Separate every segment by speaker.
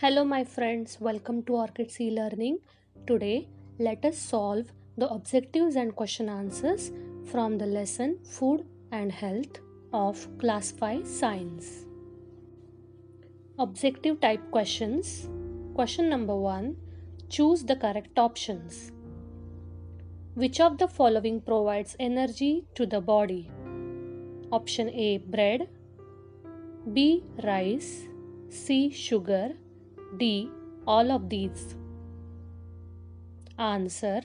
Speaker 1: Hello, my friends. Welcome to Orchids eLearning. Today, let us solve the objectives and question answers from the lesson Food and Health of Class 5 Science. Objective type questions. Question number 1 Choose the correct options. Which of the following provides energy to the body? Option A bread, B rice, C sugar, D all of these. Answer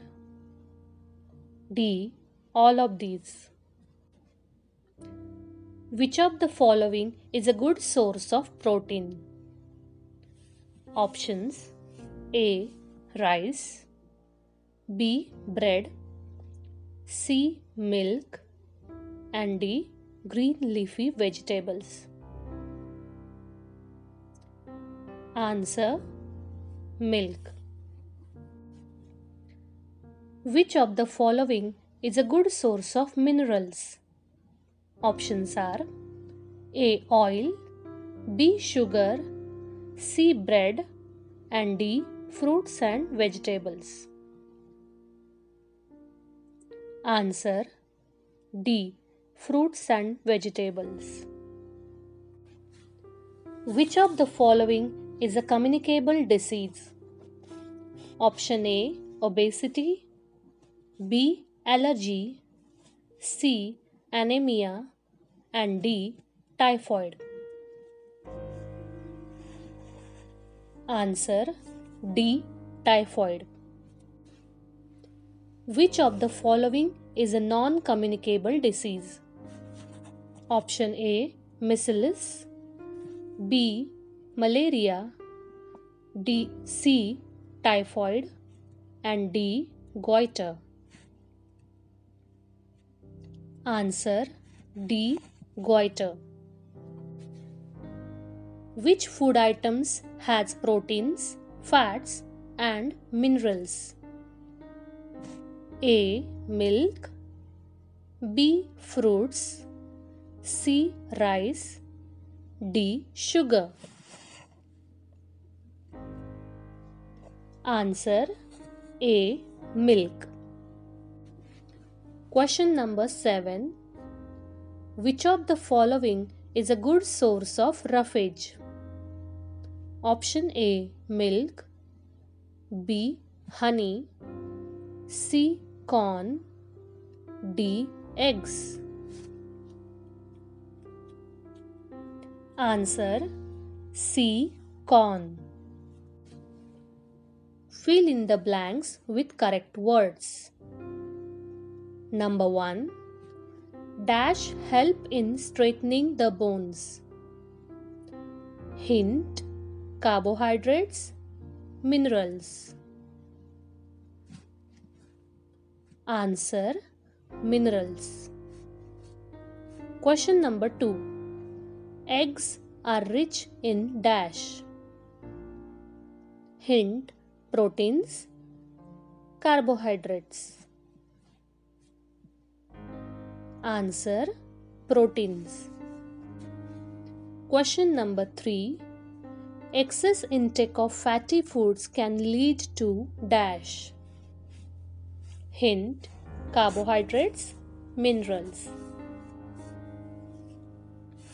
Speaker 1: D all of these. Which of the following is a good source of protein? Options A rice, B bread, C milk, and D green leafy vegetables. Answer Milk. Which of the following is a good source of minerals? Options are A. Oil, B. Sugar, C. Bread, and D. Fruits and vegetables. Answer D. Fruits and vegetables. Which of the following is a communicable disease? Option A obesity, B allergy, C anemia, and D typhoid. Answer D typhoid. Which of the following is a non communicable disease? Option A measles, B malaria, D C typhoid, and D goiter. Answer D goiter. Which food items has proteins, fats and minerals? A. Milk B. Fruits C. Rice D. Sugar Answer A. Milk Question number 7 Which of the following is a good source of roughage? Option A. Milk B. Honey C. Corn D. Eggs Answer C. Corn Fill in the blanks with correct words. Number 1 Dash help in straightening the bones. Hint Carbohydrates, minerals. Answer Minerals. Question number 2 Eggs are rich in dash. Hint Proteins, carbohydrates. Answer Proteins. Question number 3 Excess intake of fatty foods can lead to dash. Hint Carbohydrates, minerals.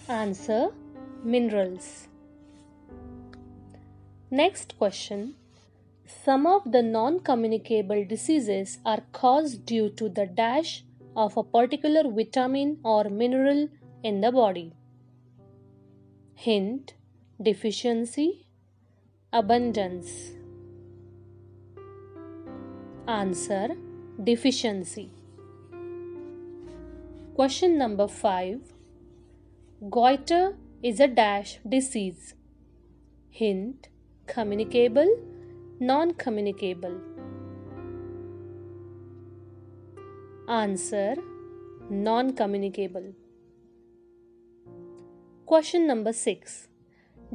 Speaker 1: Answer Minerals. Next question. Some of the non communicable diseases are caused due to the dash of a particular vitamin or mineral in the body. Hint Deficiency, Abundance. Answer Deficiency. Question number 5 Goiter is a dash disease. Hint Communicable, non communicable. Answer Non communicable. Question number 6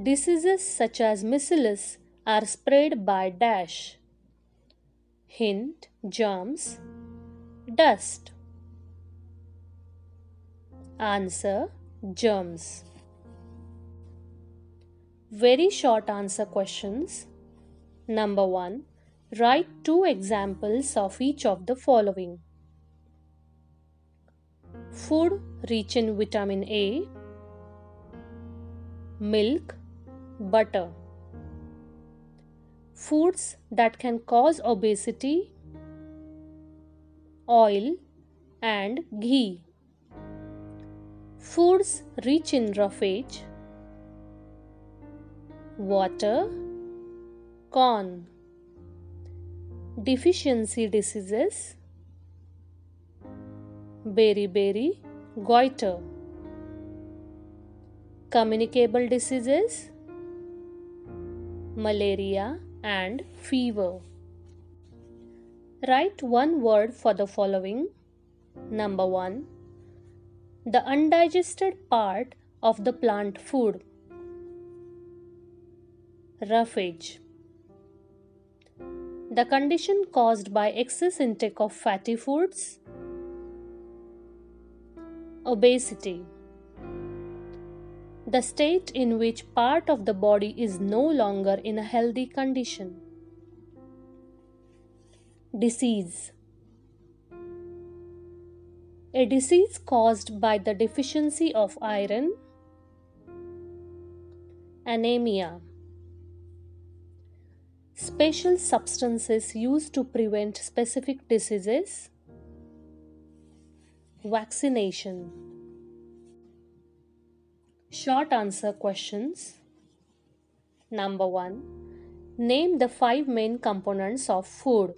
Speaker 1: Diseases such as measles are spread by dash. Hint germs, dust. Answer germs. Very short answer questions. Number 1. Write two examples of each of the following Food rich in vitamin A, milk, butter. Foods that can cause obesity, oil, and ghee. Foods rich in roughage, water, corn. Deficiency diseases, beriberi, goiter. Communicable diseases, malaria and fever. Write one word for the following. Number 1. The undigested part of the plant food. Roughage. The condition caused by excess intake of fatty foods. Obesity. The state in which part of the body is no longer in a healthy condition. Disease. A disease caused by the deficiency of iron. Anemia. Special substances used to prevent specific diseases. Vaccination. Short answer questions. Number 1. Name the five main components of food.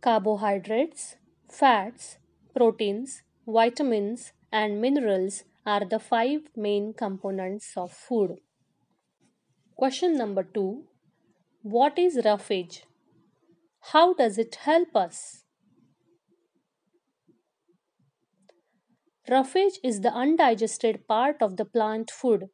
Speaker 1: Carbohydrates, fats, proteins, vitamins, and minerals are the five main components of food. Question number 2 What is roughage? How does it help us? Roughage is the undigested part of the plant food.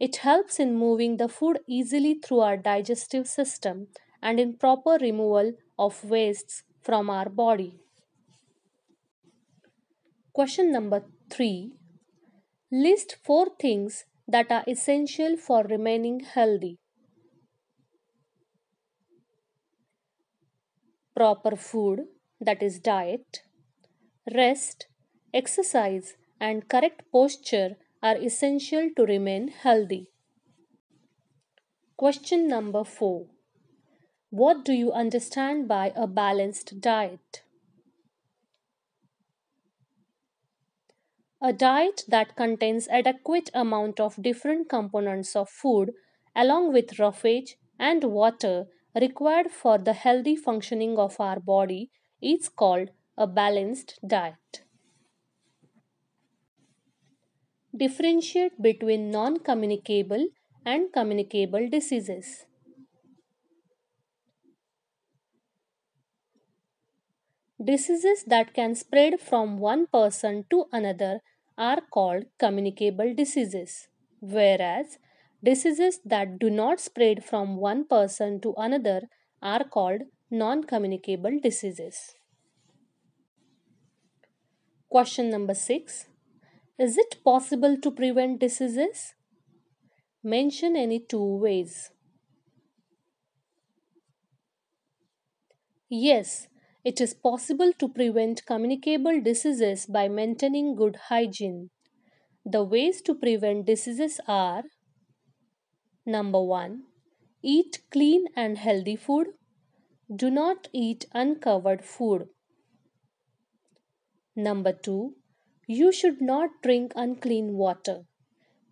Speaker 1: It helps in moving the food easily through our digestive system and in proper removal of wastes from our body. Question number 3 List 4 things that are essential for remaining healthy. Proper food, that is, diet, rest, exercise, and correct posture are essential to remain healthy. Question number 4 what do you understand by a balanced diet? A diet that contains adequate amount of different components of food along with roughage and water required for the healthy functioning of our body is called a balanced diet. Differentiate between non-communicable and communicable diseases. Diseases that can spread from one person to another are called communicable diseases, whereas diseases that do not spread from one person to another are called non communicable diseases. Question number 6 Is it possible to prevent diseases? Mention any two ways. Yes, it is possible to prevent communicable diseases by maintaining good hygiene. The ways to prevent diseases are Number 1. Eat clean and healthy food. Do not eat uncovered food. Number 2. You should not drink unclean water.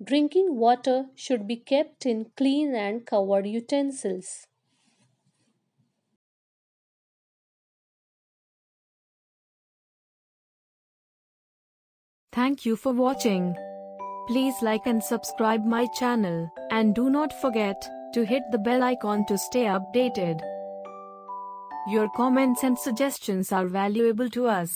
Speaker 1: Drinking water should be kept in clean and covered utensils.
Speaker 2: Thank you for watching. Please like and subscribe my channel and do not forget to hit the bell icon to stay updated. Your comments and suggestions are valuable to us.